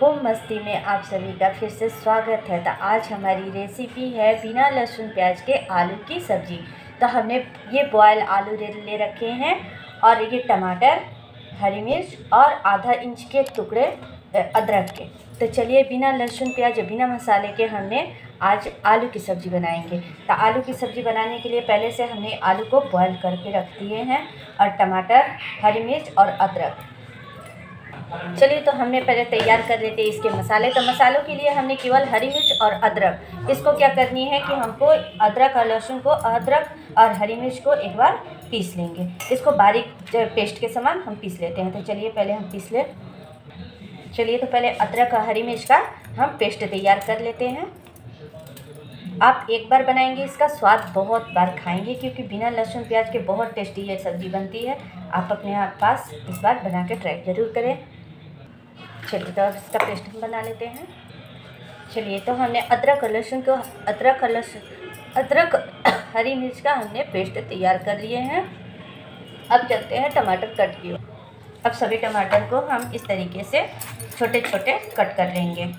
खूब मस्ती में आप सभी का फिर से स्वागत है। तो आज हमारी रेसिपी है बिना लहसुन प्याज के आलू की सब्ज़ी। तो हमने ये बॉयल आलू ले रखे हैं और ये टमाटर, हरी मिर्च और आधा इंच के टुकड़े अदरक के। तो चलिए बिना लहसुन प्याज बिना मसाले के हमने आज आलू की सब्ज़ी बनाएँगे। तो आलू की सब्ज़ी बनाने के लिए पहले से हमने आलू को बॉयल करके रख दिए हैं और टमाटर, हरी मिर्च और अदरक। चलिए तो हमने पहले तैयार कर लेते हैं इसके मसाले। तो मसालों के लिए हमने केवल हरी मिर्च और अदरक। इसको क्या करनी है कि हमको अदरक और लहसुन को अदरक और हरी मिर्च को एक बार पीस लेंगे। इसको बारीक पेस्ट के समान हम पीस लेते हैं। तो चलिए पहले हम पीस लें चलिए तो पहले अदरक और हरी मिर्च का हम पेस्ट तैयार कर लेते हैं। आप एक बार बनाएँगे, इसका स्वाद बहुत बार खाएँगे, क्योंकि बिना लहसुन प्याज के बहुत टेस्टी ये सब्ज़ी बनती है। आप अपने आप पास इस बार बना के ट्राई ज़रूर करें। चलिए तो इसका पेस्ट हम बना लेते हैं। चलिए तो हमने अदरक, लहसुन को, अदरक, लहसुन, अदरक, हरी मिर्च का हमने पेस्ट तैयार कर लिए हैं। अब चलते हैं टमाटर कट की अब सभी टमाटर को हम इस तरीके से छोटे छोटे कट कर लेंगे।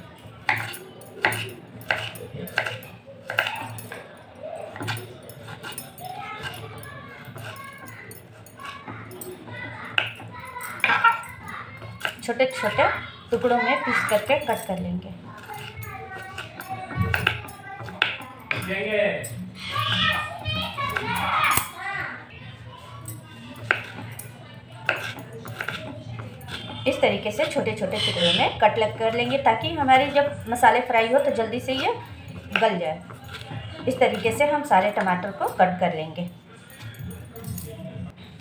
छोटे छोटे टुकड़ों में पीस करके कट कर लेंगे। इस तरीके से छोटे छोटे टुकड़ों में कट लग कर लेंगे ताकि हमारे जब मसाले फ्राई हो तो जल्दी से ये गल जाए। इस तरीके से हम सारे टमाटर को कट कर लेंगे।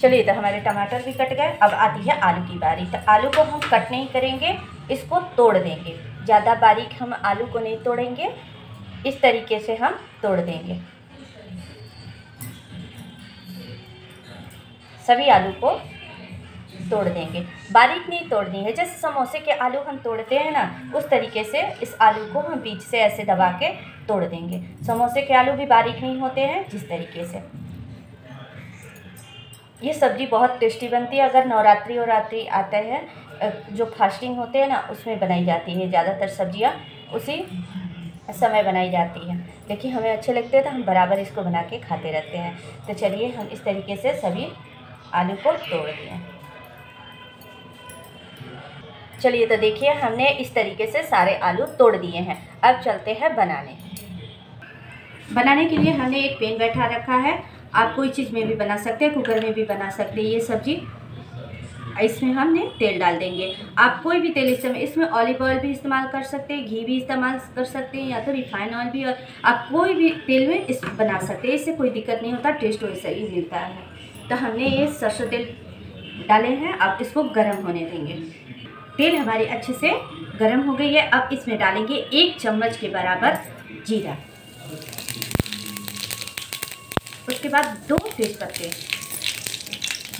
चलिए तो हमारे टमाटर भी कट गए। अब आती है आलू की बारी। तो आलू को हम कट नहीं करेंगे। इसको तोड़ देंगे। ज़्यादा बारीक हम आलू को नहीं तोड़ेंगे, इस तरीके से हम तोड़ देंगे। सभी आलू को तोड़ देंगे। बारीक नहीं तोड़नी है, जैसे समोसे के आलू हम तोड़ते हैं ना, उस तरीके से इस आलू को हम बीच से ऐसे दबा के तोड़ देंगे। समोसे के आलू भी बारीक नहीं होते हैं, जिस तरीके से। ये सब्ज़ी बहुत टेस्टी बनती है, अगर नवरात्रि और रात्रि आता है जो फास्टिंग होते हैं ना, उसमें बनाई जाती है। ज़्यादातर सब्ज़ियाँ उसी समय बनाई जाती हैं। देखिए, हमें अच्छे लगते हैं तो हम बराबर इसको बना के खाते रहते हैं। तो चलिए, हम इस तरीके से सभी आलू को तोड़ दिए चलिए तो देखिए, हमने इस तरीके से सारे आलू तोड़ दिए हैं। अब चलते हैं बनाने। बनाने के लिए हमने एक पेन बैठा रखा है। आप कोई चीज़ में भी बना सकते हैं, कुकर में भी बना सकते हैं। ये सब्ज़ी इसमें हमने तेल डाल देंगे। आप कोई भी तेल इस समय, इसमें ऑलिव ऑयल भी इस्तेमाल कर सकते हैं, घी भी इस्तेमाल कर सकते हैं, या तो रिफाइन ऑयल भी आप कोई भी तेल में इस बना सकते हैं, इससे कोई दिक्कत नहीं होता टेस्ट वैसा ही मिलता है। तो हमने ये सरसों तेल डाले हैं, अब इसको गर्म होने देंगे। तेल हमारी अच्छे से गर्म हो गई है, अब इसमें डालेंगे एक चम्मच के बराबर जीरा। उसके बाद दो तेज पत्ते।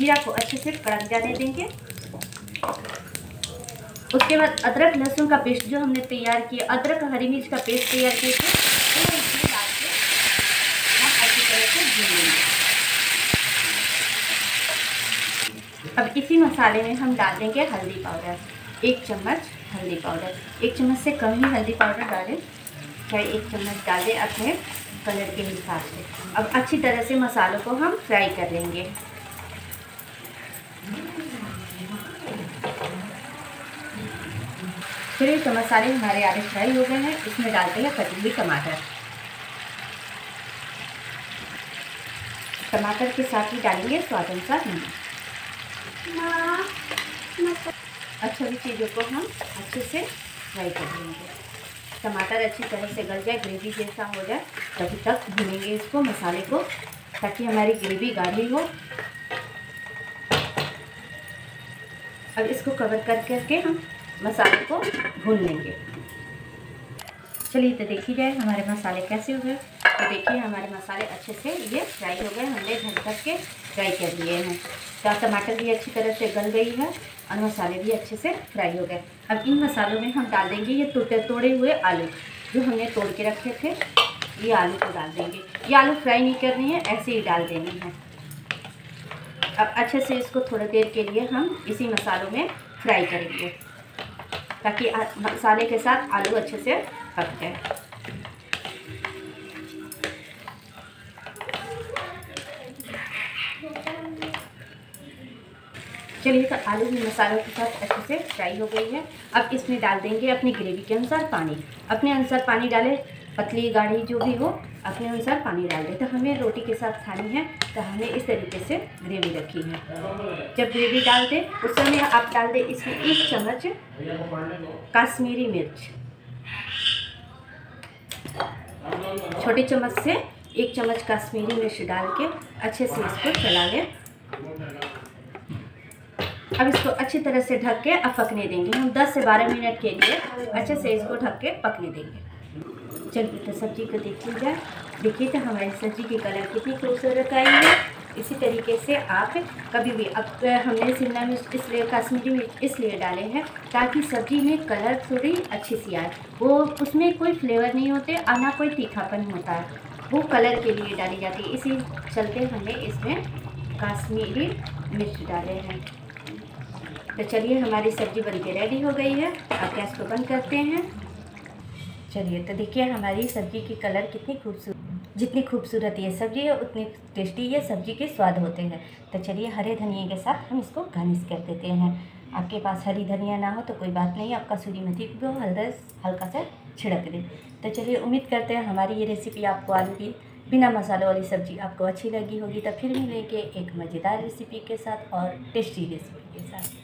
जीरा को अच्छे से कड़क जाने देंगे। उसके बाद अदरक, लहसुन का पेस्ट जो हमने तैयार किया, अदरक, हरी मिर्च का पेस्ट तैयार किए थे अच्छी तरह से अब इसी मसाले में हम डाल देंगे हल्दी पाउडर, एक चम्मच हल्दी पाउडर। एक चम्मच से कम ही हल्दी पाउडर डालें, चाहे एक चम्मच डालें अपने कलर के हिसाब से। अब अच्छी तरह से मसालों को हम फ्राई कर लेंगे। चलिए तो मसाले हमारे आगे फ्राई हो गए हैं। इसमें डालते हैं कटी हुई टमाटर। टमाटर के साथ ही डालेंगे स्वाद अनुसार नमक। अच्छा भी चीज़ों को हम अच्छे से फ्राई कर लेंगे। टमाटर अच्छी तरह से गल जाए, ग्रेवी जैसा हो जाए, तभी तक भूनेंगे इसको, मसाले को, ताकि हमारी ग्रेवी गाढ़ी हो। अब इसको कवर कर करके हम मसाले को भून लेंगे। चलिए तो देखी जाए हमारे मसाले कैसे हो गए तो देखिए हमारे मसाले अच्छे से ये फ्राई हो गए, हमने ढक तक के फ्राई कर लिए हैं। तो टमाटर भी अच्छी तरह से गल गई है और मसाले भी अच्छे से फ्राई हो गए। अब इन मसालों में हम डाल देंगे ये टूटे, तोड़े हुए आलू, जो हमने तोड़ के रखे थे। ये आलू को डाल देंगे। ये आलू फ्राई नहीं करनी है, ऐसे ही डाल देनी है। अब अच्छे से इसको थोड़ी देर के लिए हम इसी मसालों में फ्राई करेंगे। ताकि मसाले के साथ आलू अच्छे से पक जाए। चलिए तो आलू भी मसालों के साथ अच्छे से फ्राई हो गई है। अब इसमें डाल देंगे अपनी ग्रेवी के अनुसार पानी। अपने अनुसार पानी डालें। पतली गाढ़ी जो भी हो, अपने अनुसार पानी डाल दें। तो हमें रोटी के साथ खानी है तो हमने इस तरीके से ग्रेवी रखी है। जब ग्रेवी डाल दें, उस समय आप डाल दें इसमें एक चम्मच काश्मीरी मिर्च। छोटे चम्मच से एक चम्मच काश्मीरी मिर्च डाल के अच्छे से इसको चला लें। अब इसको अच्छी तरह से ढक के अब पकने देंगे। हम 10 से 12 मिनट के लिए अच्छे से इसको ढक के पकने देंगे। चलिए तो सब्ज़ी को देख लीजिए देखिए तो हमारी सब्ज़ी की कलर कितनी खूबसूरत आई है। इसी तरीके से आप कभी भी, अब हमने शिमला मिर्च इसलिए कश्मीरी मिर्च इसलिए डाले हैं ताकि सब्ज़ी में कलर थोड़ी अच्छी सी आए। वो उसमें कोई फ्लेवर नहीं होते और ना कोई तीखापन होता है। वो कलर के लिए डाली जाती है। इसी चलते हमने इसमें काश्मीरी मिर्च डाले हैं। तो चलिए हमारी सब्ज़ी बन रेडी हो गई है। अब गैस को बंद करते हैं। चलिए तो देखिए हमारी सब्ज़ी की कलर कितनी खूबसूरत, जितनी खूबसूरत ये सब्ज़ी है, उतनी टेस्टी ये सब्ज़ी के स्वाद होते हैं। तो चलिए, हरे धनिया के साथ हम इसको गार्निश कर देते हैं। आपके पास हरी धनिया ना हो तो कोई बात नहीं, आपका सूरी मेथी को हल्का हल्का सा छिड़क दें। तो चलिए, उम्मीद करते हैं हमारी ये रेसिपी आपको आलू की बिना मसालों वाली सब्ज़ी आपको अच्छी लगी होगी तो फिर मिलेंगे एक मज़ेदार रेसिपी के साथ और टेस्टी रेसिपी के साथ।